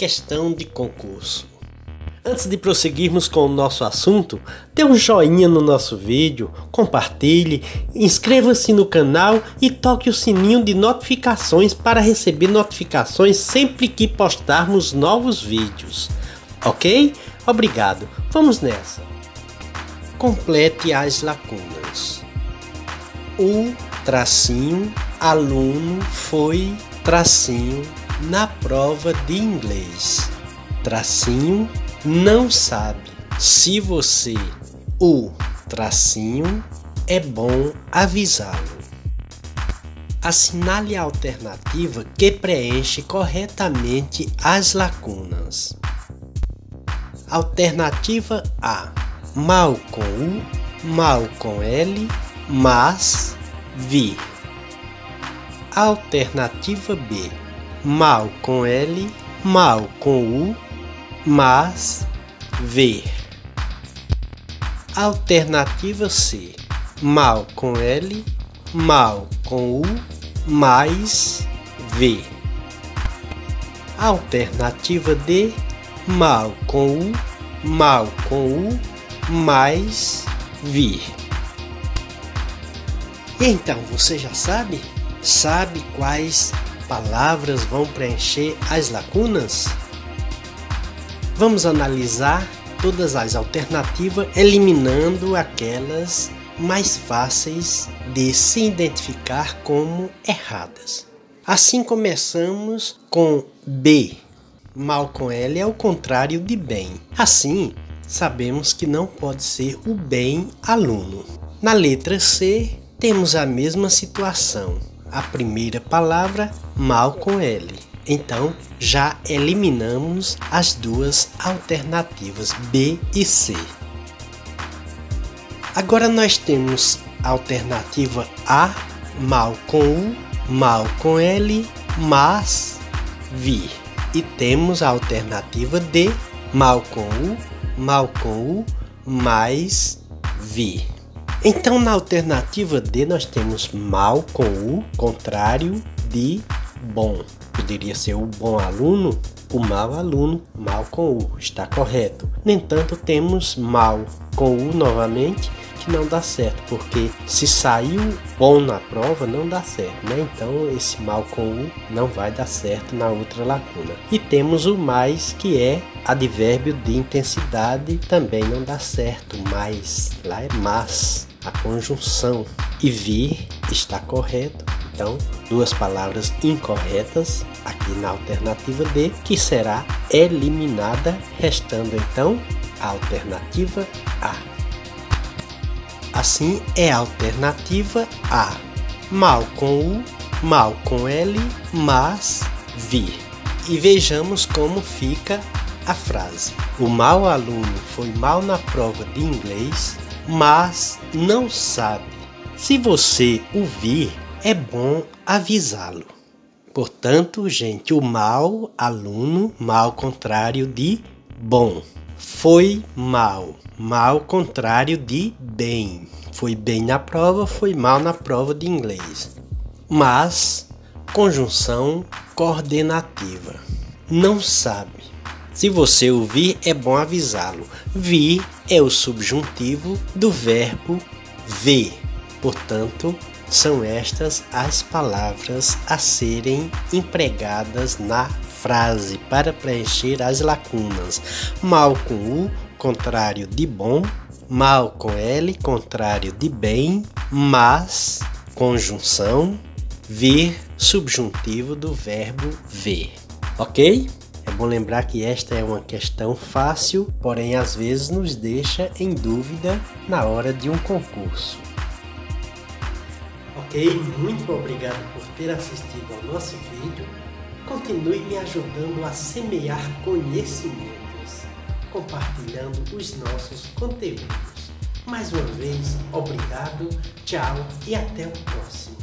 questão de concurso. Antes de prosseguirmos com o nosso assunto, dê um joinha no nosso vídeo, compartilhe, inscreva-se no canal e toque o sininho de notificações para receber notificações sempre que postarmos novos vídeos. Ok? Obrigado. Vamos nessa. Complete as lacunas. O tracinho aluno foi tracinho na prova de inglês. Tracinho não sabe se você o tracinho é bom avisá-lo. Assinale a alternativa que preenche corretamente as lacunas. Alternativa A: mal com U, mal com L, mas vir. Alternativa B: mal com L, mal com U, mas ver. Alternativa C: mal com L, mal com U, mais V. Alternativa D: mal com U, mal com U, mais vir. Então você já sabe? Sabe quais palavras vão preencher as lacunas? Vamos analisar todas as alternativas, eliminando aquelas mais fáceis de se identificar como erradas. Assim começamos com B. Mal com L é o contrário de bem. Assim, sabemos que não pode ser o bem aluno. Na letra C, temos a mesma situação. A primeira palavra, mal com L. Então, já eliminamos as duas alternativas B e C. Agora nós temos a alternativa A, mal com U, mal com L, mas vir. E temos a alternativa D, mal com U, mal com U, mais vir. Então, na alternativa D, nós temos mal com o contrário de bom. Poderia ser o bom aluno, o mau aluno, mal com o, está correto. No entanto, temos mal com o novamente, que não dá certo, porque se saiu bom na prova, não dá certo, né? Então, esse mal com o não vai dar certo na outra lacuna. E temos o mais, que é advérbio de intensidade, também não dá certo, mais, lá é mas a conjunção e vir está correto. Então, duas palavras incorretas aqui na alternativa D, que será eliminada, restando então a alternativa A. Assim é a alternativa A. Mal com U, mal com L, mas vir. E vejamos como fica a frase. O mau aluno foi mal na prova de inglês, mas não sabe. Se você ouvir, é bom avisá-lo. Portanto, gente, o mal aluno, mal contrário de bom. Foi mal, mal contrário de bem. Foi bem na prova, foi mal na prova de inglês. Mas, conjunção coordenativa. Não sabe. Se você ouvir, é bom avisá-lo. Vir é o subjuntivo do verbo ver. Portanto, são estas as palavras a serem empregadas na frase para preencher as lacunas. Mal com U, contrário de bom. Mal com L, contrário de bem. Mas, conjunção. Vir, subjuntivo do verbo ver. Ok? Bom lembrar que esta é uma questão fácil, porém às vezes nos deixa em dúvida na hora de um concurso. Ok, muito obrigado por ter assistido ao nosso vídeo. Continue me ajudando a semear conhecimentos, compartilhando os nossos conteúdos. Mais uma vez, obrigado, tchau e até o próximo.